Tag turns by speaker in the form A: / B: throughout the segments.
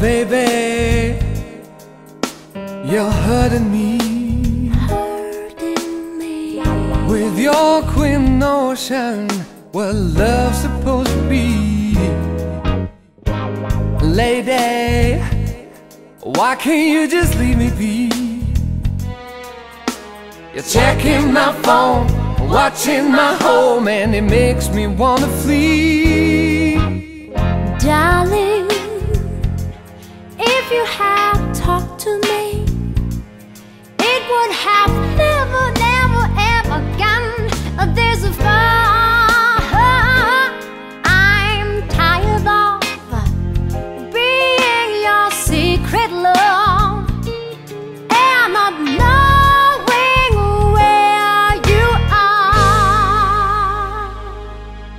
A: Baby, you're hurting me
B: hurting me.
A: with your queen notion. What love's supposed to be, Why can't you just leave me be? You're checking my phone, watching my home, and it makes me wanna flee.
B: Darling, if you had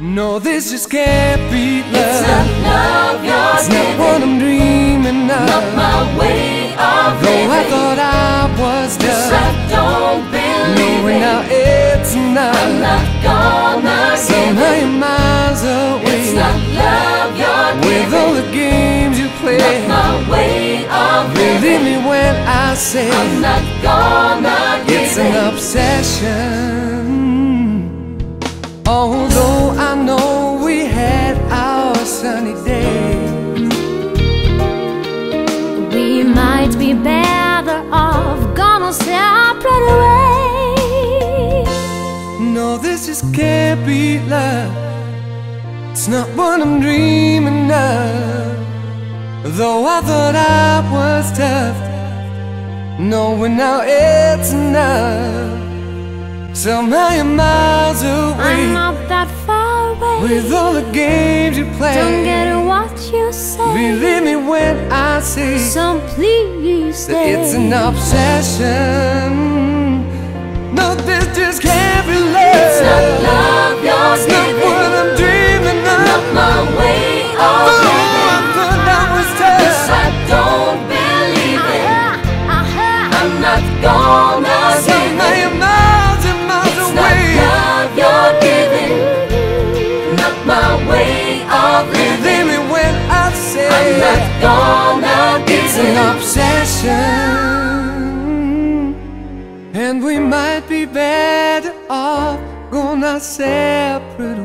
A: No, this just can't be love.
C: It's not love you're
A: It's not
C: giving,
A: what I'm dreaming of.
C: not my way of
A: Though I thought I was done,
C: I don't believe
A: knowing
C: it.
A: now it's not.
C: I'm
A: not.
C: not gonna give
A: Somehow
C: it.
A: you're miles away.
C: It's not love you're
A: With all the games you play.
C: not my way of
A: believe
C: living.
A: me when I say
C: I'm not gonna give
A: it's an obsession. Although just can't be love. It's not what I'm dreaming of. Though I thought I was tough, knowing now it's enough. Somehow you're miles away.
B: I'm not that far away.
A: with all the games you play.
B: Don't get what you say.
A: Believe me when I say
B: So please stay.
A: it's an obsession. I'm
C: gonna it's
A: an obsession. And we might be better off our separate.